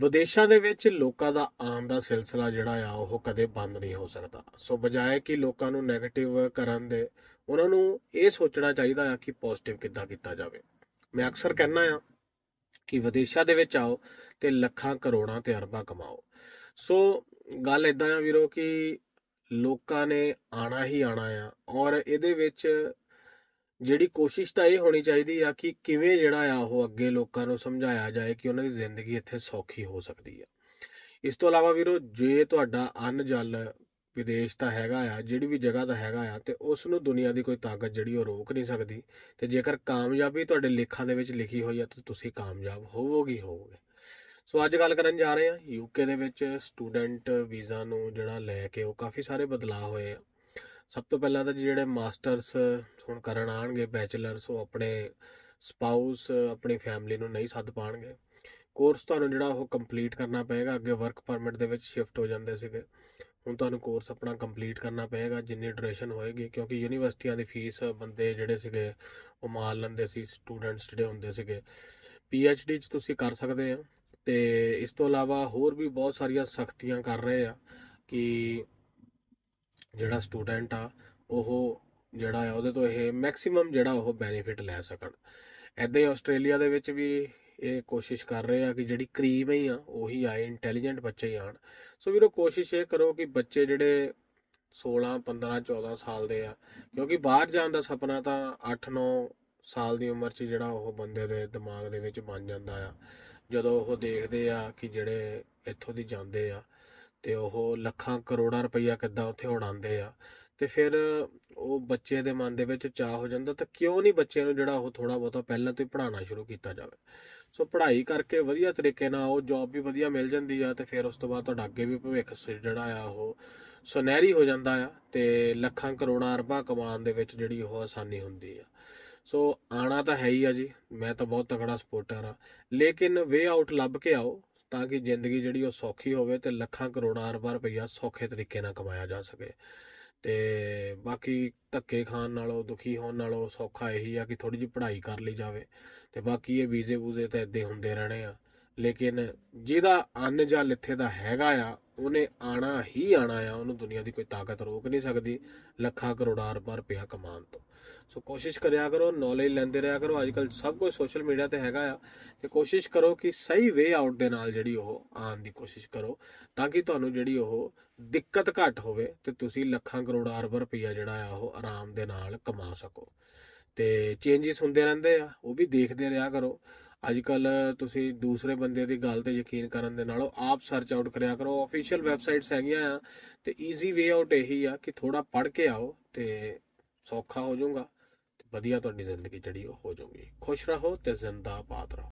ਵਿਦੇਸ਼ਾਂ ਦੇ ਵਿੱਚ ਲੋਕਾਂ ਦਾ ਆਉਣ ਦਾ ਸਿਲਸਿਲਾ ਜਿਹੜਾ ਆ, ਉਹ ਕਦੇ ਬੰਦ ਨਹੀਂ ਹੋ ਸਕਦਾ। ਸੋ ਬਜਾਏ ਕਿ ਲੋਕਾਂ ਨੂੰ 네ਗੇਟਿਵ ਕਰਨ ਦੇ, ਉਹਨਾਂ ਨੂੰ ਇਹ ਸੋਚਣਾ ਚਾਹੀਦਾ ਆ ਕਿ ਪੋਜ਼ਿਟਿਵ ਕਿੱਦਾਂ ਕੀਤਾ ਜਾਵੇ। ਮੈਂ ਅਕਸਰ ਕਹਿੰਦਾ ਆ ਕਿ ਵਿਦੇਸ਼ਾਂ ਦੇ ਵਿੱਚ ਆਓ ਤੇ ਲੱਖਾਂ ਕਰੋੜਾਂ ਤੇ ਅਰਬਾਂ ਕਮਾਓ। ਸੋ ਗੱਲ ਇਦਾਂ ਆ ਵੀਰੋ ਕਿ ਲੋਕਾਂ ਨੇ ਆਣਾ ਹੀ ਆਣਾ ਆ ਔਰ ਇਹਦੇ ਵਿੱਚ ਜਿਹੜੀ ਕੋਸ਼ਿਸ਼ ਤਾਂ ਇਹ ਹੋਣੀ ਚਾਹੀਦੀ ਆ ਕਿ ਕਿਵੇਂ ਜਿਹੜਾ ਆ ਉਹ ਅੱਗੇ ਲੋਕਾਂ ਨੂੰ ਸਮਝਾਇਆ ਜਾਏ ਕਿ ਉਹਨਾਂ ਦੀ ਜ਼ਿੰਦਗੀ ਇੱਥੇ ਸੌਖੀ ਹੋ ਸਕਦੀ ਆ। ਇਸ ਤੋਂ ਇਲਾਵਾ ਵੀਰੋ, ਜੇ ਤੁਹਾਡਾ ਅੰਨ ਜਲ ਵਿਦੇਸ਼ ਦਾ ਹੈਗਾ ਆ, ਜਿਹੜੀ ਵੀ ਜਗ੍ਹਾ ਦਾ ਹੈਗਾ ਆ, ਤੇ ਉਸ ਨੂੰ ਦੁਨੀਆ ਦੀ ਕੋਈ ਤਾਕਤ ਜਿਹੜੀ ਉਹ ਰੋਕ ਨਹੀਂ ਸਕਦੀ। ਤੇ ਜੇਕਰ ਕਾਮਯਾਬੀ ਤੁਹਾਡੇ ਲੇਖਾਂ ਦੇ ਵਿੱਚ ਲਿਖੀ ਹੋਈ ਆ, ਤਾਂ ਤੁਸੀਂ ਕਾਮਯਾਬ ਹੋਵੋਗੇ ਹੋਵੋਗੇ। ਸੋ ਅੱਜ ਗੱਲ ਕਰਨ ਜਾ ਰਹੇ ਹਾਂ ਯੂਕੇ ਦੇ ਵਿੱਚ ਸਟੂਡੈਂਟ ਵੀਜ਼ਾ ਨੂੰ ਜਿਹੜਾ ਲੈ ਕੇ ਉਹ ਕਾਫੀ ਸਾਰੇ ਬਦਲਾਅ ਹੋਏ ਆ। ਸਭ ਤੋਂ ਪਹਿਲਾਂ ਤਾਂ ਜਿਹੜੇ ਮਾਸਟਰਸ ਹੁਣ ਕਰਨ ਆਣਗੇ ਬੈਚਲਰਸ, ਉਹ ਆਪਣੇ ਸਪਾਊਸ, ਆਪਣੀ ਫੈਮਿਲੀ ਨੂੰ ਨਹੀਂ ਸੱਦ ਪਾਣਗੇ ਕੋਰਸ ਤੁਹਾਨੂੰ ਜਿਹੜਾ ਉਹ ਕੰਪਲੀਟ ਕਰਨਾ ਪਏਗਾ, ਅੱਗੇ ਵਰਕ ਪਰਮਿਟ ਦੇ ਵਿੱਚ ਸ਼ਿਫਟ ਹੋ ਜਾਂਦੇ ਸੀਗੇ। ਹੁਣ ਤੁਹਾਨੂੰ ਕੋਰਸ ਆਪਣਾ ਕੰਪਲੀਟ ਕਰਨਾ ਪਏਗਾ, ਜਿੰਨੀ ਡਿਊਰੇਸ਼ਨ ਹੋਏਗੀ, ਕਿਉਂਕਿ ਯੂਨੀਵਰਸਿਟੀਆਂ ਦੀ ਫੀਸ ਬੰਦੇ ਜਿਹੜੇ ਸੀਗੇ, ਉਹ ਮਾਰ ਲੈਂਦੇ ਸੀ ਸਟੂਡੈਂਟਸ ਜਿਹੜੇ ਹੁੰਦੇ ਸੀਗੇ। ਡੀ ਚ ਤੁਸੀਂ ਕਰ ਸਕਦੇ ਆ। ਤੇ ਇਸ ਤੋਂ ਇਲਾਵਾ ਹੋਰ ਵੀ ਬਹੁਤ ਸਾਰੀਆਂ ਸਖਤੀਆਂ ਕਰ ਰਹੇ ਆ ਕਿ ਜਿਹੜਾ ਸਟੂਡੈਂਟ ਆ, ਉਹ ਜਿਹੜਾ ਆ, ਉਹਦੇ ਤੋਂ ਇਹ ਮੈਕਸਿਮਮ ਜਿਹੜਾ ਉਹ ਬੈਨੀਫਿਟ ਲੈ ਸਕਣ। ਐਦਾਂ ਹੀ ਆਸਟ੍ਰੇਲੀਆ ਦੇ ਵਿੱਚ ਵੀ ਇਹ ਕੋਸ਼ਿਸ਼ ਕਰ ਰਹੇ ਆ ਕਿ ਜਿਹੜੀ ਕਰੀਮ ਹੀ ਆ, ਉਹੀ ਆਏ ਇੰਟੈਲੀਜੈਂਟ ਬੱਚੇ ਹੀ ਆਣ ਸੋ ਵੀਰੋ, ਕੋਸ਼ਿਸ਼ ਇਹ ਕਰੋ ਕਿ ਬੱਚੇ ਜਿਹੜੇ 16 15 14 ਸਾਲ ਦੇ ਆ, ਕਿਉਂਕਿ ਬਾਹਰ ਜਾਣ ਦਾ ਸੁਪਨਾ ਤਾਂ 8 9 ਸਾਲ ਦੀ ਉਮਰ 'ਚ ਜਿਹੜਾ ਉਹ ਬੰਦੇ ਦੇ ਦਿਮਾਗ ਦੇ ਵਿੱਚ ਬਣ ਜਾਂਦਾ ਆ। ਜਦੋਂ ਉਹ ਦੇਖਦੇ ਆ ਕਿ ਜਿਹੜੇ ਇੱਥੋਂ ਦੀ ਜਾਂਦੇ ਆ ਤੇ ਉਹ ਲੱਖਾਂ ਕਰੋੜਾਂ ਰੁਪਈਆ ਕਿੱਦਾਂ ਉੱਥੇ ਉਡਾਉਂਦੇ ਆ। ਤੇ ਫਿਰ ਉਹ ਬੱਚੇ ਦੇ ਮਨ ਦੇ ਵਿੱਚ ਚਾਹ ਹੋ ਜਾਂਦਾ ਤਾਂ ਕਿਉਂ ਨਹੀਂ ਬੱਚੇ ਨੂੰ ਜਿਹੜਾ ਉਹ ਥੋੜਾ ਬਹੁਤਾ ਪਹਿਲਾਂ ਤੋਂ ਹੀ ਪੜਾਉਣਾ ਸ਼ੁਰੂ ਕੀਤਾ ਜਾਵੇ। ਸੋ ਪੜ੍ਹਾਈ ਕਰਕੇ ਵਧੀਆ ਤਰੀਕੇ ਨਾਲ ਉਹ ਜੌਬ ਵੀ ਵਧੀਆ ਮਿਲ ਜਾਂਦੀ ਆ ਤੇ ਫਿਰ ਉਸ ਤੋਂ ਬਾਅਦ ਤੁਹਾਡਾ ਅੱਗੇ ਵੀ ਭਵਿੱਖ ਜਿਹੜਾ ਆ ਉਹ ਸੁਨਹਿਰੀ ਹੋ ਜਾਂਦਾ ਆ ਤੇ ਲੱਖਾਂ ਕਰੋੜਾਂ ਅਰਬਾਂ ਕਮਾਉਣ ਦੇ ਵਿੱਚ ਜਿਹੜੀ ਉਹ ਆਸਾਨੀ ਹੁੰਦੀ ਆ। ਸੋ ਆਣਾ ਤਾਂ ਹੈ ਹੀ ਆ ਜੀ, ਮੈਂ ਤਾਂ ਬਹੁਤ ਤਕੜਾ ਸਪੋਰਟਰ ਆ। ਲੇਕਿਨ ਵੇ ਆਊਟ ਲੱਭ ਕੇ ਆਓ। ਤਾਂ ਕਿ ਜ਼ਿੰਦਗੀ ਜਿਹੜੀ ਉਹ ਸੌਖੀ ਹੋਵੇ ਤੇ ਲੱਖਾਂ ਕਰੋੜਾਂ ਅਰਬਾਂ ਰੁਪਈਆ ਸੌਖੇ ਤਰੀਕੇ ਨਾਲ ਕਮਾਇਆ ਜਾ ਸਕੇ। ਤੇ ਬਾਕੀ ਧੱਕੇ ਖਾਣ ਨਾਲੋਂ, ਦੁਖੀ ਹੋਣ ਨਾਲੋਂ ਸੌਖਾ ਇਹੀ ਆ ਕਿ ਥੋੜੀ ਜਿਹੀ ਪੜ੍ਹਾਈ ਕਰ ਲਈ ਜਾਵੇ। ਤੇ ਬਾਕੀ ਇਹ ਵੀਜ਼ੇ ਵੂਜ਼ੇ ਤਾਂ ਇਦਾਂ ਹੁੰਦੇ ਰਹਿਣੇ ਆ। ਲੇਕਿਨ ਜਿਹਦਾ ਅੰਨ ਜਾਂ ਲਿੱਥੇ ਦਾ ਹੈਗਾ ਆ, ਉਹਨੇ ਆਣਾ ਹੀ ਆਣਾ ਆ, ਉਹਨੂੰ ਦੁਨੀਆ ਦੀ ਕੋਈ ਤਾਕਤ ਰੋਕ ਨਹੀਂ ਸਕਦੀ, ਲੱਖਾਂ ਕਰੋੜਾਂ ਅਰਬਾਂ ਰੁਪਇਆ ਕਮਾਉਣ ਤੋਂ। ਸੋ ਕੋਸ਼ਿਸ਼ ਕਰਿਆ ਕਰੋ ਨੌਲੇਜ ਲੈਂਦੇ ਰਿਹਾ ਕਰੋ ਅੱਜ ਅੱਜਕੱਲ ਸਭ ਕੁਝ ਸੋਸ਼ਲ ਮੀਡੀਆ ਤੇ ਹੈਗਾ ਆ, ਤੇ ਕੋਸ਼ਿਸ਼ ਕਰੋ ਕਿ ਸਹੀ ਵੇ ਆਊਟ ਦੇ ਨਾਲ ਜਿਹੜੀ ਉਹ ਆਉਣ ਦੀ ਕੋਸ਼ਿਸ਼ ਕਰੋ, ਤਾਂ ਕਿ ਤੁਹਾਨੂੰ ਜਿਹੜੀ ਉਹ ਦਿੱਕਤ ਘੱਟ ਹੋਵੇ ਤੇ ਤੁਸੀਂ ਲੱਖਾਂ ਕਰੋੜਾਂ ਅਰਬਾਂ ਰੁਪਇਆ ਜਿਹੜਾ ਆ, ਉਹ ਆਰਾਮ ਦੇ ਨਾਲ ਕਮਾ ਸਕੋ। ਤੇ ਚੇਂਜਸ ਹੁੰਦੇ ਰਹਿੰਦੇ ਆ, ਉਹ ਵੀ ਦੇਖਦੇ ਰਿਹਾ ਕਰੋ। ਅੱਜ ਕੱਲ ਤੁਸੀਂ ਦੂਸਰੇ ਬੰਦੇ ਦੀ ਗੱਲ ਤੇ ਯਕੀਨ ਕਰਨ ਦੇ ਨਾਲੋਂ ਆਪ ਸਰਚ ਆਊਟ ਕਰਿਆ ਕਰੋ। ਅਫੀਸ਼ੀਅਲ ਵੈਬਸਾਈਟਸ ਹੈਗੀਆਂ ਆ ਤੇ ਈਜ਼ੀ ਵੇ ਆਊਟ ਇਹੀ ਆ ਕਿ ਥੋੜਾ ਪੜ੍ਹ ਕੇ ਆਓ ਤੇ ਸੌਖਾ ਹੋ ਜਾਊਗਾ ਤੇ ਵਧੀਆ ਤੁਹਾਡੀ ਜ਼ਿੰਦਗੀ ਜਿਹੜੀ ਉਹ ਹੋ ਜਾਊਗੀ। ਖੁਸ਼ ਰਹੋ ਤੇ ਜ਼ਿੰਦਾਬਾਦ ਰਹੋ।